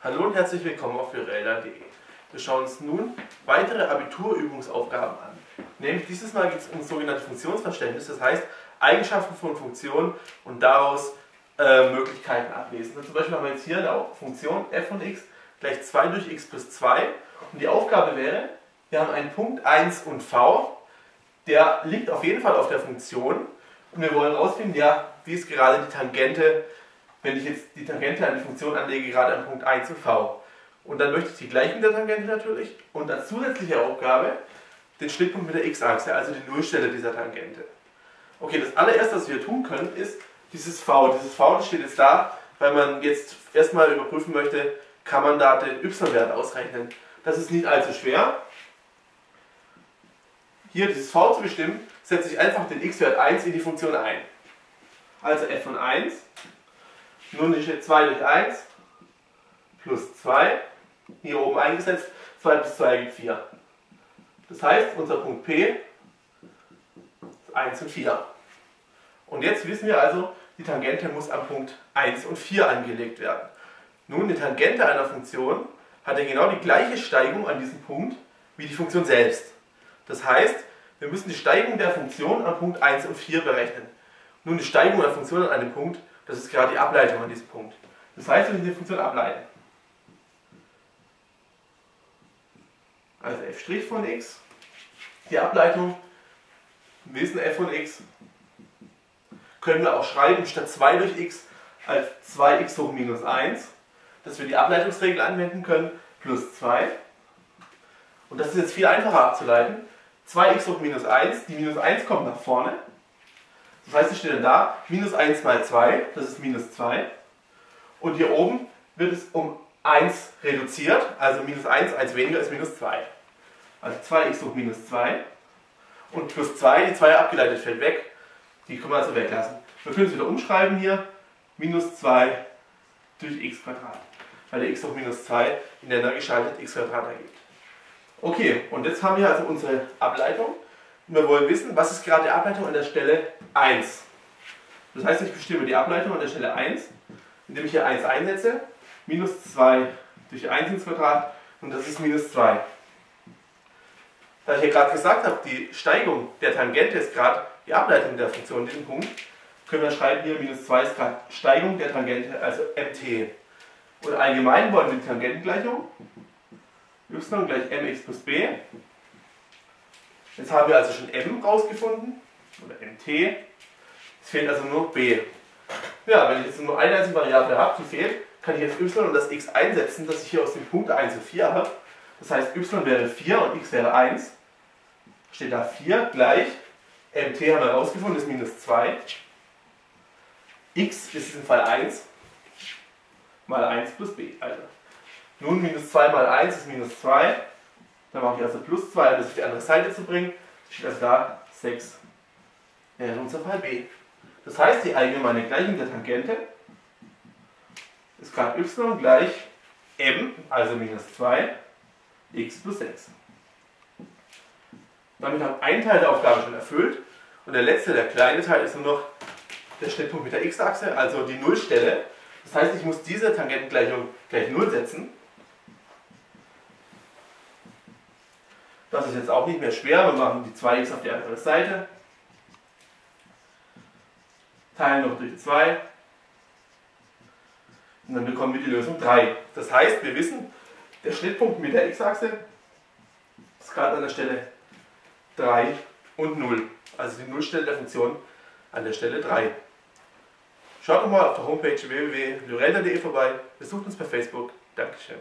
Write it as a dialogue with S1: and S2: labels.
S1: Hallo und herzlich willkommen auf Virelda.de. Wir schauen uns nun weitere Abiturübungsaufgaben an. Nämlich dieses Mal geht es um sogenannte Funktionsverständnis, das heißt Eigenschaften von Funktionen und daraus äh, Möglichkeiten ablesen. Und zum Beispiel haben wir jetzt hier eine Funktion f von x gleich 2 durch x plus 2 und die Aufgabe wäre, wir haben einen Punkt 1 und v, der liegt auf jeden Fall auf der Funktion und wir wollen herausfinden, ja, wie ist gerade die Tangente wenn ich jetzt die Tangente an die Funktion anlege, gerade an Punkt 1 und v. Und dann möchte ich die Gleichung der Tangente natürlich und als zusätzliche Aufgabe den Schnittpunkt mit der x-Achse, also die Nullstelle dieser Tangente. Okay, das allererste, was wir tun können, ist dieses v. Dieses v steht jetzt da, weil man jetzt erstmal überprüfen möchte, kann man da den y-Wert ausrechnen. Das ist nicht allzu schwer. Hier dieses v zu bestimmen, setze ich einfach den x-Wert 1 in die Funktion ein. Also f von 1 nun steht 2 durch 1 plus 2, hier oben eingesetzt, 2 plus 2 ergibt 4. Das heißt, unser Punkt P ist 1 und 4. Und jetzt wissen wir also, die Tangente muss am Punkt 1 und 4 angelegt werden. Nun, die Tangente einer Funktion hat ja genau die gleiche Steigung an diesem Punkt wie die Funktion selbst. Das heißt, wir müssen die Steigung der Funktion am Punkt 1 und 4 berechnen. Nun, die Steigung der Funktion an einem Punkt das ist gerade die Ableitung an diesem Punkt. Das heißt, wir müssen die Funktion ableiten. Also f' von x, die Ableitung, wir wissen f von x, können wir auch schreiben statt 2 durch x als 2x hoch minus 1, dass wir die Ableitungsregel anwenden können, plus 2. Und das ist jetzt viel einfacher abzuleiten. 2x hoch minus 1, die minus 1 kommt nach vorne, das heißt, es steht dann da, minus 1 mal 2, das ist minus 2. Und hier oben wird es um 1 reduziert, also minus 1, 1 weniger ist minus 2. Also 2x hoch minus 2. Und plus 2, die 2 abgeleitet fällt weg, die können wir also weglassen. Wir können es wieder umschreiben hier, minus 2 durch x Quadrat. Weil der x hoch minus 2 ineinander geschaltet x Quadrat ergibt. Okay, und jetzt haben wir also unsere Ableitung. Und wir wollen wissen, was ist gerade die Ableitung an der Stelle 1. Das heißt, ich bestimme die Ableitung an der Stelle 1, indem ich hier 1 einsetze, minus 2 durch 1 ins Quadrat und das ist minus 2. Da ich hier gerade gesagt habe, die Steigung der Tangente ist gerade die Ableitung der Funktion in diesem Punkt, können wir schreiben hier, minus 2 ist gerade Steigung der Tangente, also mt. Und allgemein wollen wir die Tangentengleichung y gleich mx plus b Jetzt haben wir also schon m rausgefunden, oder mt. Es fehlt also nur b. Ja, wenn ich jetzt nur eine einzige Variable habe, die fehlt, kann ich jetzt y und das x einsetzen, das ich hier aus dem Punkt 1 und 4 habe. Das heißt, y wäre 4 und x wäre 1. Steht da 4 gleich, mt haben wir herausgefunden, ist minus 2. x ist in diesem Fall 1 mal 1 plus b. Also, nun minus 2 mal 1 ist minus 2. Dann mache ich also plus 2, um das auf die andere Seite zu bringen. Steht also da 6 wäre in unserem Fall b. Das heißt, die allgemeine Gleichung der Tangente ist gerade y gleich m, also minus 2, x plus 6. Damit haben einen Teil der Aufgabe schon erfüllt und der letzte, der kleine Teil, ist nur noch der Schnittpunkt mit der x-Achse, also die Nullstelle. Das heißt, ich muss diese Tangentengleichung gleich 0 setzen Das ist jetzt auch nicht mehr schwer. Wir machen die 2x auf die andere Seite. Teilen noch durch 2. Und dann bekommen wir die Lösung 3. Das heißt, wir wissen, der Schnittpunkt mit der x-Achse ist gerade an der Stelle 3 und 0. Also die Nullstelle der Funktion an der Stelle 3. Schaut doch mal auf der Homepage www.lorelda.de vorbei. Besucht uns per Facebook. Dankeschön.